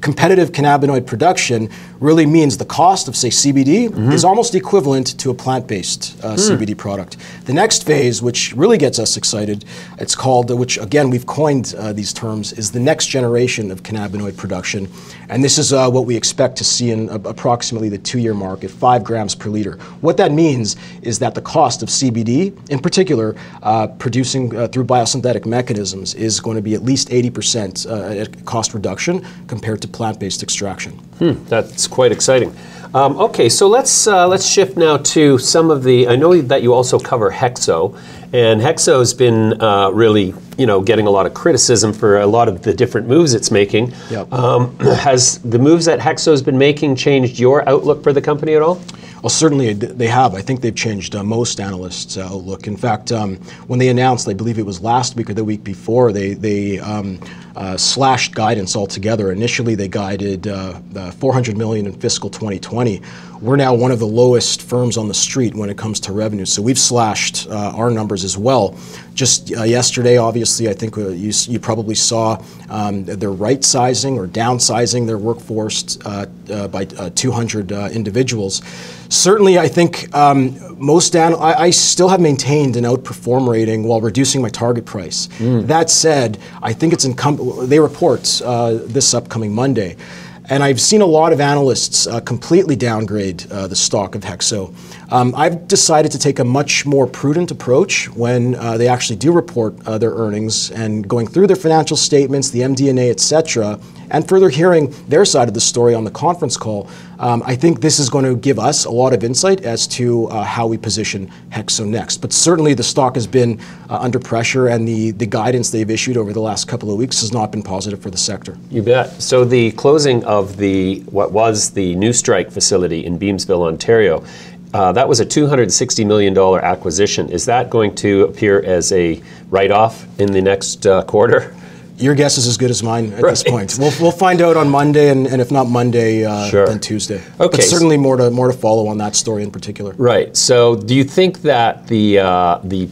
Competitive cannabinoid production really means the cost of, say, CBD mm-hmm. is almost equivalent to a plant based uh, mm. CBD product. The next phase, which really gets us excited, it's called, uh, which again we've coined uh, these terms, is the next generation of cannabinoid production. And this is uh, what we expect to see in approximately the two year mark at five grams per liter. What that means is that the cost of CBD, in particular, uh, producing uh, through biosynthetic mechanisms, is going to be at least 80% uh, cost reduction compared to plant based extraction. Hmm, that's quite exciting. Um, okay, so let's uh, let's shift now to some of the. I know that you also cover Hexo, and Hexo's been uh, really you know getting a lot of criticism for a lot of the different moves it's making. Yep. Um, has the moves that Hexo's been making changed your outlook for the company at all? Well, certainly they have. I think they've changed uh, most analysts' outlook. In fact, um, when they announced, I believe it was last week or the week before, they they um, uh, slashed guidance altogether. Initially, they guided uh, 400 million in fiscal 2020. We're now one of the lowest firms on the street when it comes to revenue, so we've slashed uh, our numbers as well. Just uh, yesterday, obviously, I think uh, you, you probably saw um, they're right sizing or downsizing their workforce by 200 individuals. Certainly, I think um, most I, I, still have maintained an outperform rating while reducing my target price. Mm. That said, I think it's incumbent. They report uh, this upcoming Monday. And I've seen a lot of analysts uh, completely downgrade uh, the stock of Hexo. Um, I've decided to take a much more prudent approach when uh, they actually do report uh, their earnings and going through their financial statements, the MD&A, et cetera, and further hearing their side of the story on the conference call. Um, I think this is going to give us a lot of insight as to uh, how we position Hexo next. But certainly the stock has been uh, under pressure, and the, the guidance they've issued over the last couple of weeks has not been positive for the sector. You bet. So the closing of the what was the Newstrike facility in Beamsville, Ontario, uh, that was a $260 million acquisition. Is that going to appear as a write-off in the next uh, quarter? Your guess is as good as mine at this point. We'll, we'll find out on Monday, and, and if not Monday, uh, Sure. then Tuesday. Okay. But certainly more to more to follow on that story in particular. Right. So, do you think that the uh, the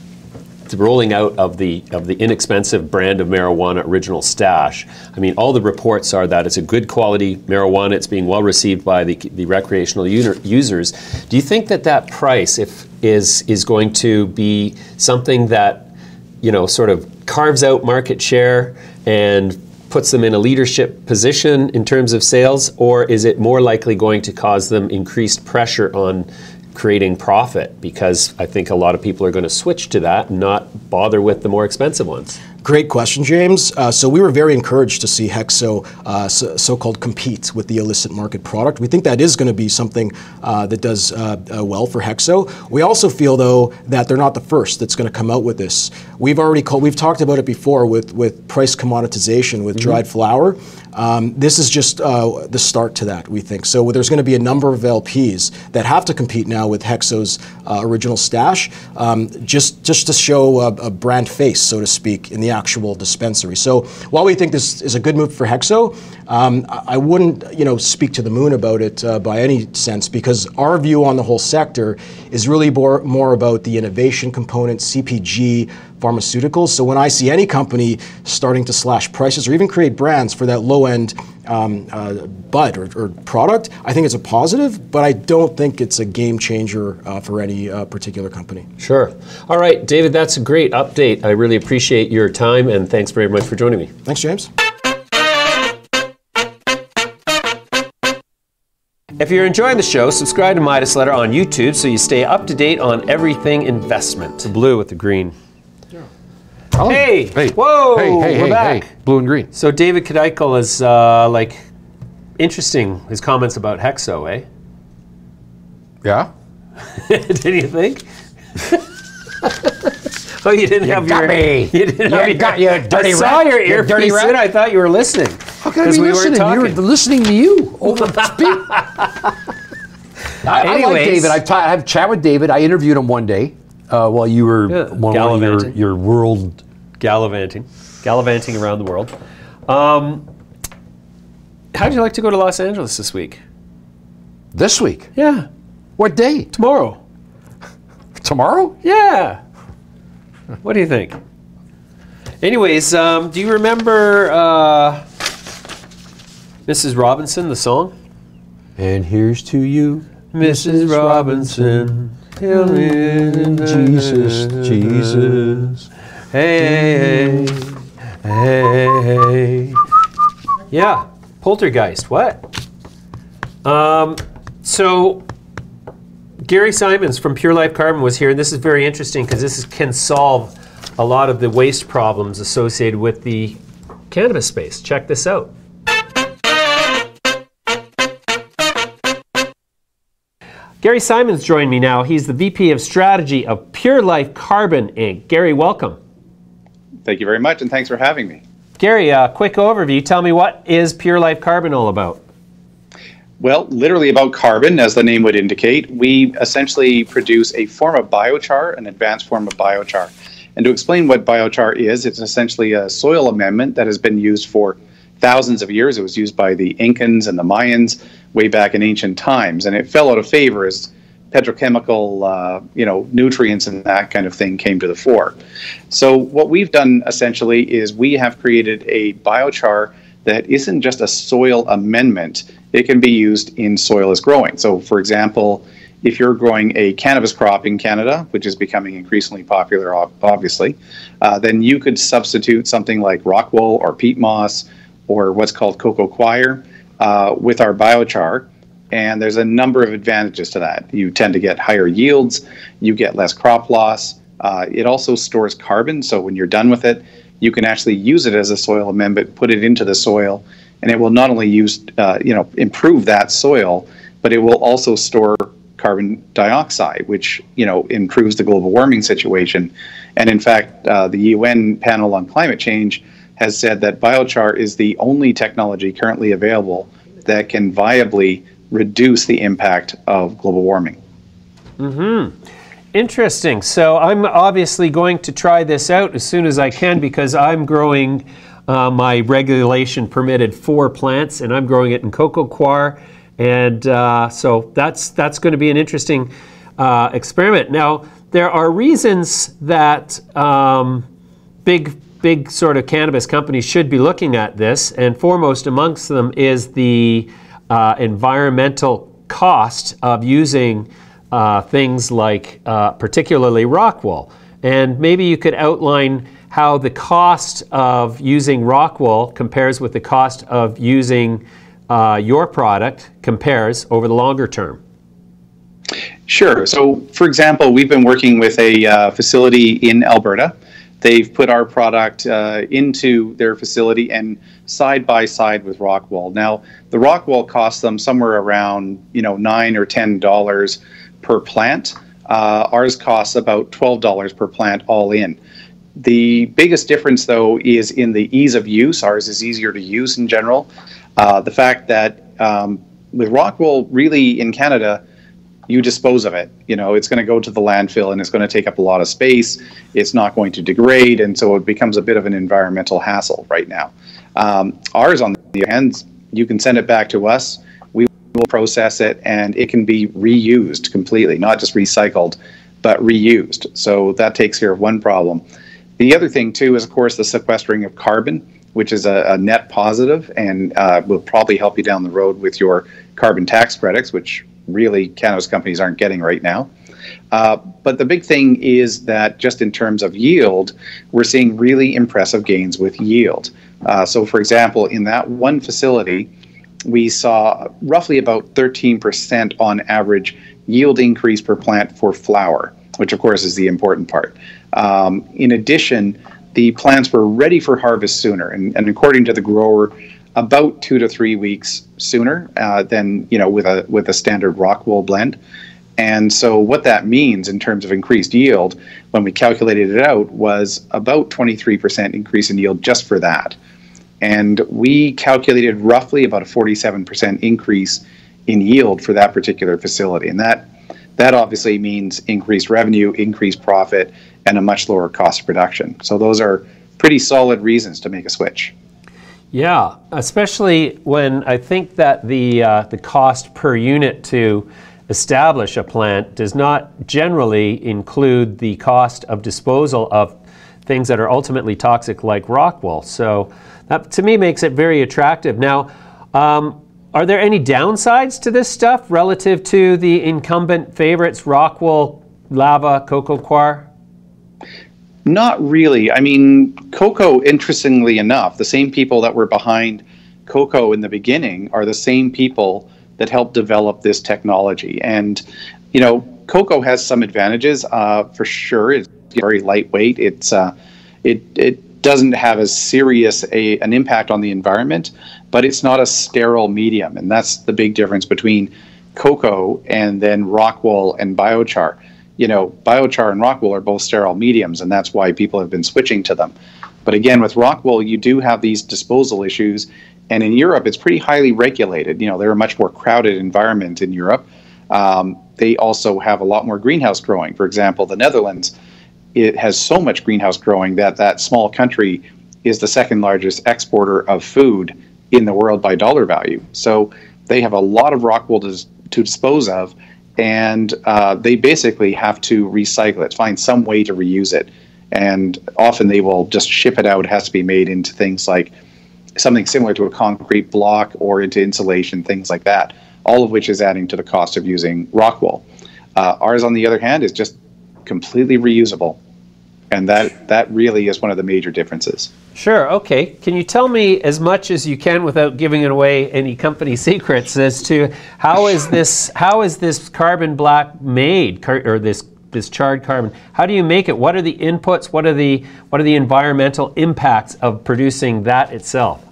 the rolling out of the of the inexpensive brand of marijuana, Original Stash? I mean, all the reports are that it's a good quality marijuana. It's being well received by the the recreational user, users. Do you think that that price, if is is going to be something that you know sort of carves out market share and puts them in a leadership position in terms of sales, or is it more likely going to cause them increased pressure on creating profit? Because I think a lot of people are going to switch to that and not bother with the more expensive ones. Great question, James. Uh, so we were very encouraged to see Hexo uh, so, so-called compete with the illicit market product. We think that is going to be something uh, that does uh, uh, well for Hexo. We also feel, though, that they're not the first that's going to come out with this. We've already called, we've talked about it before with with price commoditization with dried flower. Um, this is just uh, the start to that, we think. So there's going to be a number of LPs that have to compete now with Hexo's uh, original stash, um, just just to show a, a brand face, so to speak, in the actual dispensary. So while we think this is a good move for Hexo, um, I wouldn't you know speak to the moon about it uh, by any sense because our view on the whole sector is really more, more about the innovation component, CPG, pharmaceuticals. So when I see any company starting to slash prices or even create brands for that low end um, uh, bud or, or product, I think it's a positive, but I don't think it's a game changer uh, for any uh, particular company. Sure. All right, David, that's a great update. I really appreciate your time and thanks very much for joining me. Thanks, James. If you're enjoying the show, subscribe to Midas Letter on YouTube so you stay up to date on everything investment. The blue with the green. Oh, Hey! Hey! Whoa! Hey! Hey! We're hey! back. Hey! Blue and green. So David Kideckel is uh, like interesting. His comments about Hexo, eh? Yeah. Did you think? oh, you didn't have got your. me. You didn't You have your. got- you dirty I saw rat. your You earpiece dirty rat. in. I thought you were listening. How can I 'Cause be we weren't listening? You're talking. listening to you over speak. I, I like David. I've, ta- I've chat with David. I interviewed him one day uh, while you were Yeah, one, one of your, your world. Gallivanting, gallivanting around the world. Um, how'd you like to go to Los Angeles this week? This week. Yeah, What day? tomorrow. Tomorrow? Yeah. What do you think? Anyways, um, do you remember uh, Mrs. Robinson, the song? And here's to you, Mrs. Robinson. Jesus, Jesus. Hey, hey, hey. Yeah, Poltergeist. What? Um, so Gary Simons from Pure Life Carbon was here, and this is very interesting because this is, can solve a lot of the waste problems associated with the cannabis space. Check this out. Gary Simons joined me now. He's the VP of Strategy of Pure Life Carbon Inc. Gary, welcome. Thank you very much, and thanks for having me. Gary, a quick overview. Tell me what is Pure Life Carbon all about? Well, literally about carbon, as the name would indicate, we essentially produce a form of biochar, an advanced form of biochar. And to explain what biochar is, it's essentially a soil amendment that has been used for thousands of years. It was used by the Incans and the Mayans way back in ancient times, and it fell out of favor as petrochemical, uh, you know, nutrients and that kind of thing came to the fore. So what we've done essentially is we have created a biochar that isn't just a soil amendment. It can be used in soil as growing. So, for example, if you're growing a cannabis crop in Canada, which is becoming increasingly popular, obviously, uh, then you could substitute something like rock wool or peat moss or what's called coco coir uh, with our biochar. And there's a number of advantages to that. You tend to get higher yields, you get less crop loss. Uh, it also stores carbon, so when you're done with it, you can actually use it as a soil amendment, put it into the soil, and it will not only use, uh, you know, improve that soil, but it will also store carbon dioxide, which you know improves the global warming situation. And in fact, uh, the UN panel on climate change has said that biochar is the only technology currently available that can viably reduce the impact of global warming. Mm-hmm. Interesting. So I'm obviously going to try this out as soon as I can because I'm growing uh, my regulation permitted four plants and I'm growing it in coco coir. And uh, so that's, that's going to be an interesting uh, experiment. Now, there are reasons that um, big big sort of cannabis companies should be looking at this, and foremost amongst them is the uh, environmental cost of using uh, things like, uh, particularly rock wool. And maybe you could outline how the cost of using rock wool compares with the cost of using uh, your product compares over the longer term. Sure. So, for example, we've been working with a uh, facility in Alberta they've put our product uh, into their facility and side by side with Rockwool. Now, the Rockwool costs them somewhere around you know nine or ten dollars per plant. Uh, ours costs about twelve dollars per plant all in. The biggest difference, though, is in the ease of use. Ours is easier to use in general. Uh, the fact that um, with Rockwool, really in Canada, you dispose of it. You know, it's going to go to the landfill and it's going to take up a lot of space. It's not going to degrade, and so it becomes a bit of an environmental hassle right now. Um, ours, on the other hand, you can send it back to us. We will process it, and it can be reused completely, not just recycled, but reused. So that takes care of one problem. The other thing too is, of course, the sequestering of carbon, which is a, a net positive and uh, will probably help you down the road with your carbon tax credits, which really cannabis companies aren't getting right now. Uh, but the big thing is that just in terms of yield, we're seeing really impressive gains with yield. Uh, so, for example, in that one facility, we saw roughly about 13% on average yield increase per plant for flower, which of course is the important part. Um, in addition, the plants were ready for harvest sooner, and, and according to the grower, about two to three weeks sooner uh, than you know with a with a standard rock wool blend. And so what that means in terms of increased yield, when we calculated it out, was about 23% increase in yield just for that. And we calculated roughly about a 47% increase in yield for that particular facility. And that that obviously means increased revenue, increased profit, and a much lower cost of production. So those are pretty solid reasons to make a switch. Yeah, especially when I think that the uh, the cost per unit to establish a plant does not generally include the cost of disposal of things that are ultimately toxic like rock wool. So that to me makes it very attractive. Now, um, are there any downsides to this stuff relative to the incumbent favorites, rock wool, lava, coco coir? Not really. I mean, coco, interestingly enough, the same people that were behind coco in the beginning are the same people that helped develop this technology. And, you know, coco has some advantages uh, for sure. It's very lightweight. It's uh, it it doesn't have as serious a, an impact on the environment, but it's not a sterile medium, and that's the big difference between coco and then rock and biochar you know, biochar and rock wool are both sterile mediums, and that's why people have been switching to them. But again, with rock wool, you do have these disposal issues, and in Europe, it's pretty highly regulated. You know, they're a much more crowded environment in Europe. Um, they also have a lot more greenhouse growing. For example, the Netherlands, it has so much greenhouse growing that that small country is the second largest exporter of food in the world by dollar value. So they have a lot of rock wool to, to dispose of, and uh, they basically have to recycle it, find some way to reuse it. And often they will just ship it out. It has to be made into things like something similar to a concrete block or into insulation, things like that, all of which is adding to the cost of using rock wool. Uh, ours, on the other hand, is just completely reusable. And that that really is one of the major differences. Sure. Okay. Can you tell me as much as you can without giving away any company secrets as to how is this how is this carbon black made car- or this this charred carbon? How do you make it? What are the inputs? What are the what are the environmental impacts of producing that itself?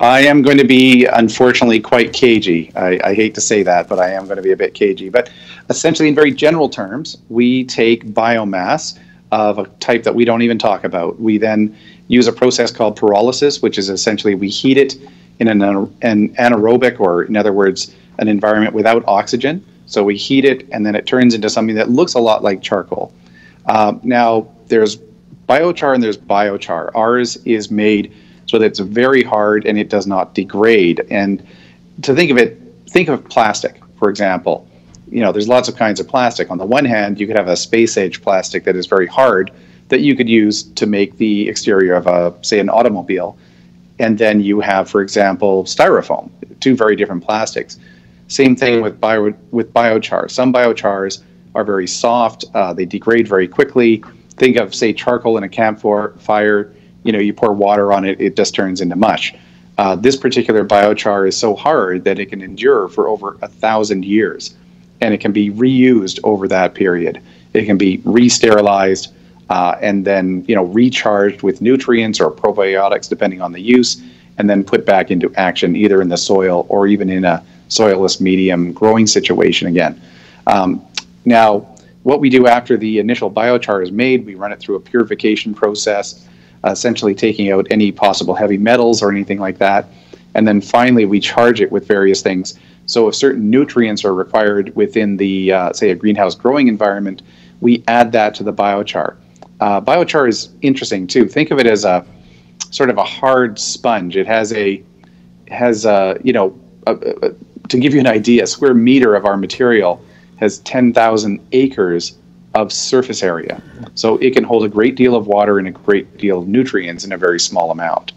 I am going to be, unfortunately, quite cagey. I, I, hate to say that, but I am going to be a bit cagey. But essentially, in very general terms, we take biomass of a type that we don't even talk about. We then use a process called pyrolysis, which is essentially we heat it in an, an anaerobic, or in other words, an environment without oxygen. So we heat it, and then it turns into something that looks a lot like charcoal. Uh, now, there's biochar and there's biochar. Ours is made so that it's very hard and it does not degrade. And to think of it, think of plastic, for example. You know, there's lots of kinds of plastic. On the one hand, you could have a space age plastic that is very hard that you could use to make the exterior of a, say, an automobile. And then you have, for example, styrofoam, two very different plastics. Same thing with bio with biochar. Some biochars are very soft; uh, they degrade very quickly. Think of, say, charcoal in a campfire you know, you pour water on it, it just turns into mush. Uh, this particular biochar is so hard that it can endure for over a thousand years, and it can be reused over that period. It can be re-sterilized uh, and then you know recharged with nutrients or probiotics depending on the use, and then put back into action either in the soil or even in a soilless medium growing situation again. Um, now, what we do after the initial biochar is made, we run it through a purification process essentially taking out any possible heavy metals or anything like that. And then finally, we charge it with various things. So if certain nutrients are required within the, uh, say, a greenhouse growing environment, we add that to the biochar. Uh, biochar is interesting too. Think of it as a sort of a hard sponge. It has a has a you know a, a, to give you an idea, a square meter of our material has ten thousand acres of surface area. So it can hold a great deal of water and a great deal of nutrients in a very small amount.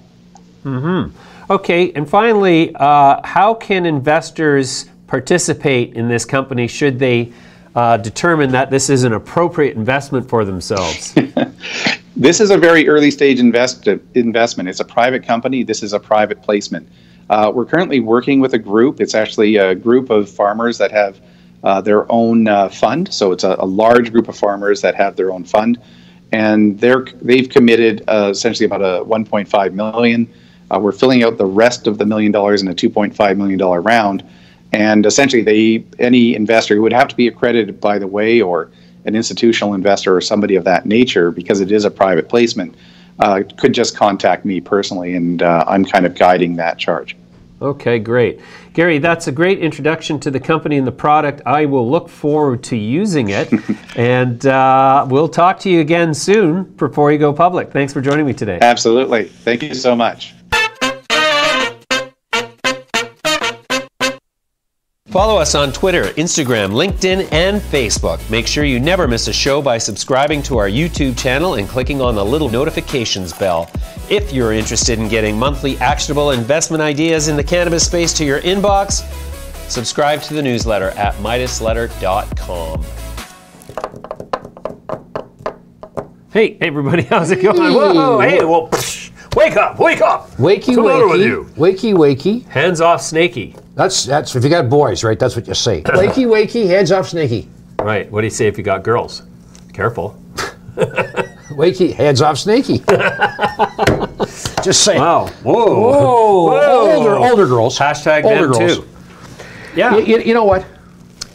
Mm-hmm. Okay, and finally, uh, how can investors participate in this company should they uh, determine that this is an appropriate investment for themselves? this is a very early stage invest- investment. It's a private company. This is a private placement. Uh, we're currently working with a group. It's actually a group of farmers that have uh, their own uh, fund. So it's a, a, large group of farmers that have their own fund, and they're they've committed uh, essentially about a 1.5 million. Uh, we're filling out the rest of the million dollars in a 2.5 million dollar round, and essentially they any investor who would have to be accredited by the way or an institutional investor or somebody of that nature because it is a private placement uh, could just contact me personally, and I'm kind of guiding that charge. Okay, great. Gary, that's a great introduction to the company and the product. I will look forward to using it. and uh, we'll talk to you again soon before you go public. Thanks for joining me today. Absolutely. Thank you so much. Follow us on Twitter, Instagram, LinkedIn, and Facebook. Make sure you never miss a show by subscribing to our YouTube channel and clicking on the little notifications bell. If you're interested in getting monthly actionable investment ideas in the cannabis space to your inbox, subscribe to the newsletter at MidasLetter.com. Hey, everybody, how's it going? Hey. Whoa, hey, well, psh, wake up, wake up. Wakey, wakey. Wakey, wakey. Hands off, snaky. That's that's if you got boys, right? That's what you say. wakey, wakey, hands off, snaky. Right. What do you say if you got girls? Careful. wakey, hands off, snaky. Just saying. Wow. Whoa. Whoa. Whoa. Older, older girls. Hashtag older them girls. too. Yeah. You, you, know what?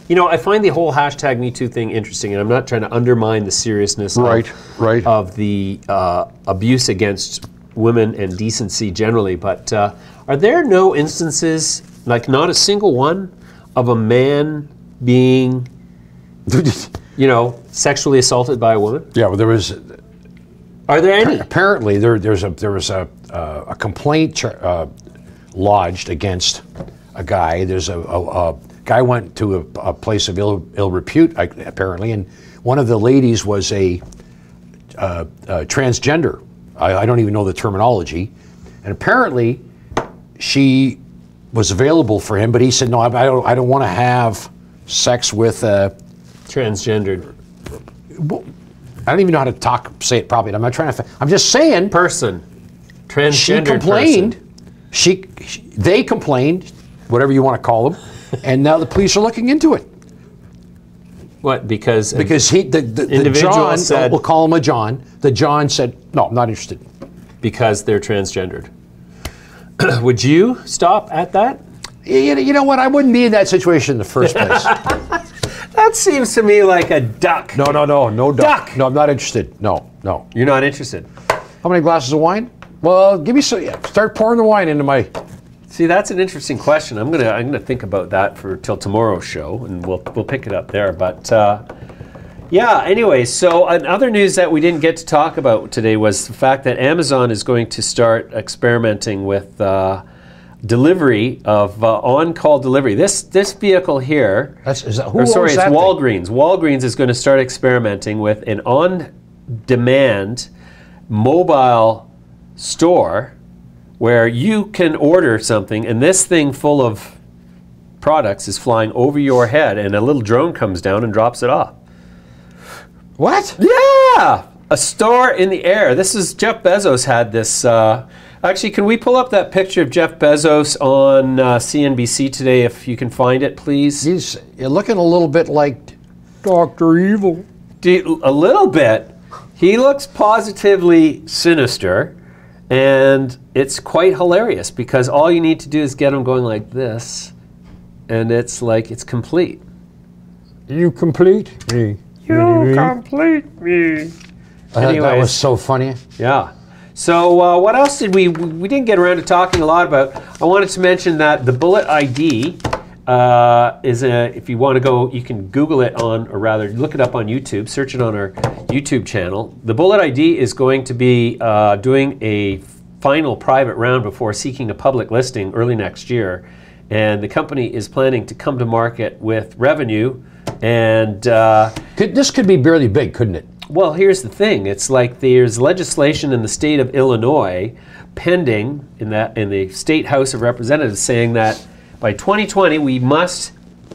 You know, I find the whole hashtag Me Too thing interesting, and I'm not trying to undermine the seriousness right, of, right. of the uh, abuse against women and decency generally, but uh, are there no instances like not a single one of a man being, you know, sexually assaulted by a woman? Yeah, well, there was. Are there any? Apparently, there there's a there was a uh, a complaint uh, lodged against a guy. There's a, a, a guy went to a, a, place of ill ill repute apparently, and one of the ladies was a uh, transgender. I, I don't even know the terminology, and apparently, she was available for him, but he said, "No, I, don't. I don't want to have sex with a transgendered." I don't even know how to talk, say it properly. I'm not trying to. I'm just saying. Person. transgendered. She complained. person. She, she, they complained, whatever you want to call them, and now the police are looking into it What? Because because he, the, the, the John, said- we'll call him a John. The John said, "No, I'm not interested." because they're transgendered. Would you stop at that? You, you know what? I wouldn't be in that situation in the first place. That seems to me like a duck. no, no, no, no duck. Duck. No, I'm not interested. No, no. You're not interested. How many glasses of wine? Well, give me some. Yeah, start pouring the wine into my. See, that's an interesting question. I'm gonna I'm gonna think about that for till tomorrow's show, and we'll we'll pick it up there. But uh, yeah, anyway, so another news that we didn't get to talk about today was the fact that Amazon is going to start experimenting with uh, delivery of uh, on-call delivery. This this vehicle here. That's is that who or sorry, it's that thing? Walgreens. Walgreens is going to start experimenting with an on-demand mobile store where you can order something and this thing full of products is flying over your head and a little drone comes down and drops it off. What? Yeah, a star in the air. This is Jeff Bezos had this. Uh, actually, can we pull up that picture of Jeff Bezos on uh, CNBC today if you can find it, please? He's looking a little bit like Doctor Evil. You- a little bit. He looks positively sinister, and it's quite hilarious because all you need to do is get him going like this, and it's like it's complete. You complete me. You complete me. I thought that was so funny. Yeah. So uh, what else did we? We didn't get around to talking a lot about. I wanted to mention that the Bullet ID uh, is a. If you want to go, you can Google it on, or rather, look it up on YouTube. Search it on our YouTube channel. The Bullet ID is going to be uh, doing a final private round before seeking a public listing early next year, and the company is planning to come to market with revenue and. Uh, Could, this could be barely big, couldn't it? well, here's the thing. It's like there's legislation in the state of Illinois pending in that in the state House of Representatives saying that by 2020 we must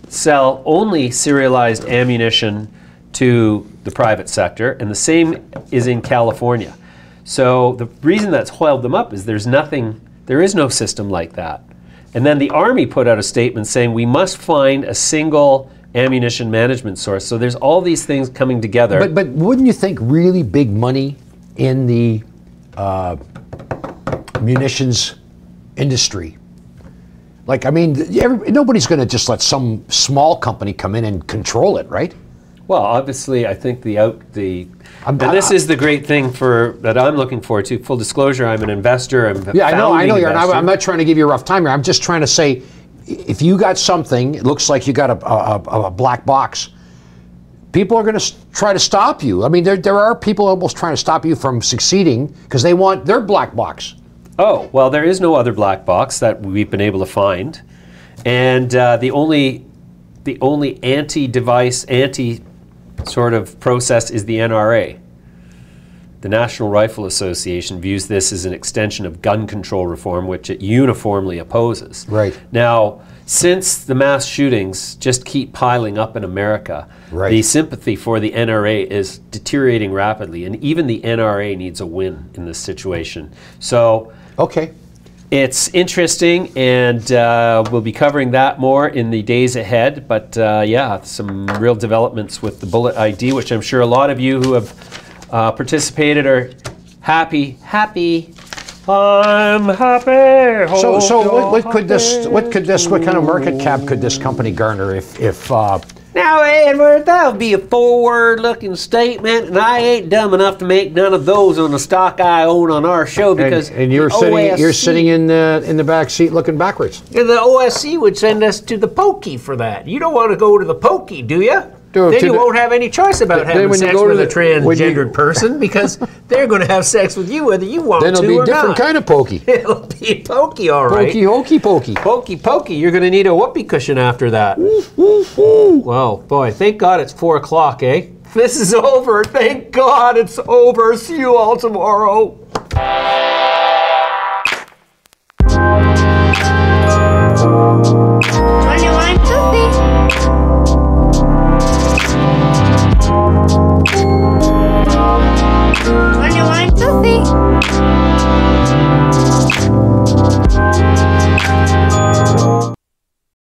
sell only serialized ammunition to the private sector, and the same is in California. So the reason that's held them up is there's nothing, there is no system like that. And then the Army put out a statement saying we must find a single ammunition management source. So there's all these things coming together. But but wouldn't you think really big money in the uh, munitions industry? Like I mean, every, nobody's going to just let some small company come in and control it, right? Well, obviously, I think the out the I'm- and this I- is the great thing for that I'm looking forward to. Full disclosure: I'm an investor. I'm Yeah, I know, I know. You're. I'm, not trying to give you a rough time here. I'm just trying to say, if you got something, it looks like you got a, a, a- black box. People are going to try to stop you. I mean, there, there are people almost trying to stop you from succeeding because they want their black box. Oh well, there is no other black box that we've been able to find, and uh, the only the only anti-device, anti sort of process is the NRA. The National Rifle Association views this as an extension of gun control reform, which it uniformly opposes. Right. Now, since the mass shootings just keep piling up in America, Right. the sympathy for the NRA is deteriorating rapidly, and even the NRA needs a win in this situation. So Okay. it's interesting, and uh, we'll be covering that more in the days ahead. But uh, yeah, some real developments with the Bullet ID, which I'm sure a lot of you who have uh, participated are happy. Happy. I'm happy. So, Hope so you're what, what could this, what could this, what kind of market cap could this company garner if, if, uh, Now, Edward, that would be a forward-looking statement, and I ain't dumb enough to make none of those on the stock I own on our show because and you're the sitting, you're sitting in the in the back seat looking backwards. And the OSC would send us to the pokey for that. You don't want to go to the pokey, do you? Then you the- won't have any choice about having when you sex with a the- you- transgendered person because they're going to have sex with you whether you want to or not. Then it'll be a different not. kind of pokey. It'll be pokey, all right. Pokey hokey pokey. Pokey pokey, you're going to need a whoopee cushion after that. Well, boy, thank God it's four o'clock, eh? This is over. Thank God it's over. See you all tomorrow.